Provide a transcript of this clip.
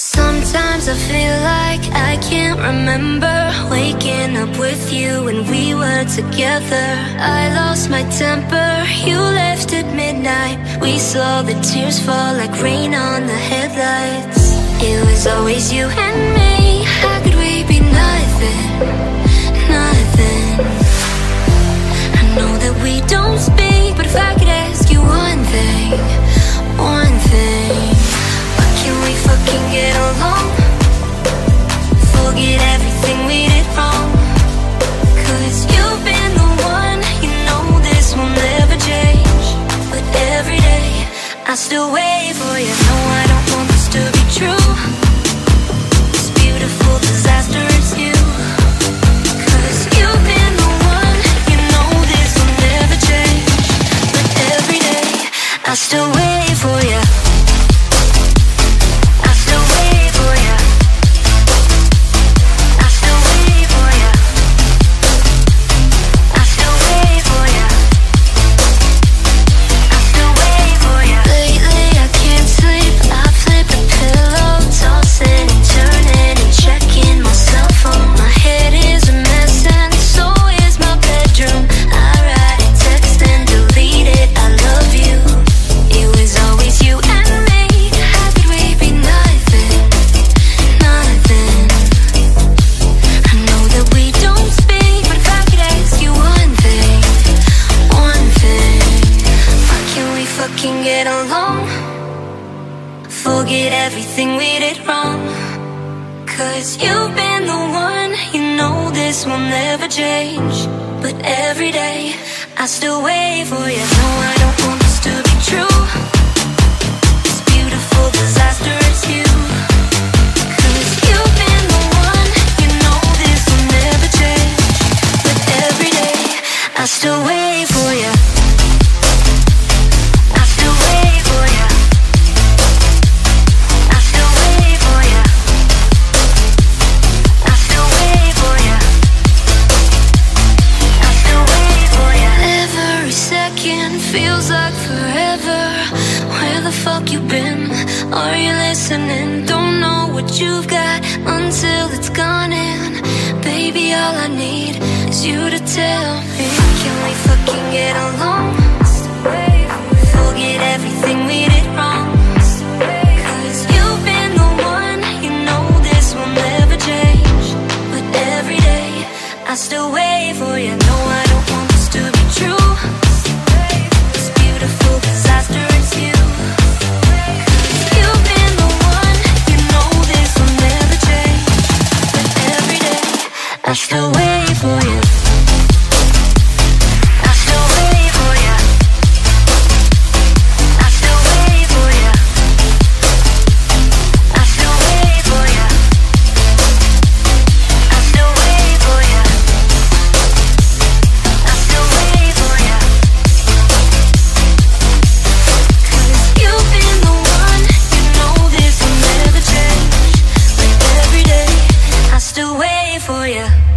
Sometimes I feel like I can't remember waking up with you when we were together. I lost my temper, you left at midnight. We saw the tears fall like rain on the headlights. It was always you and me. You. No, I don't want this to be true. This beautiful disaster is you. Forget everything we did wrong. Cause you've been the one, you know this will never change. But every day, I still wait for you. No, I don't want this to be true. Where the fuck you been? Are you listening? Don't know what you've got until it's gone. And baby, all I need is you to tell me. Can we fucking get along? That's the way for you.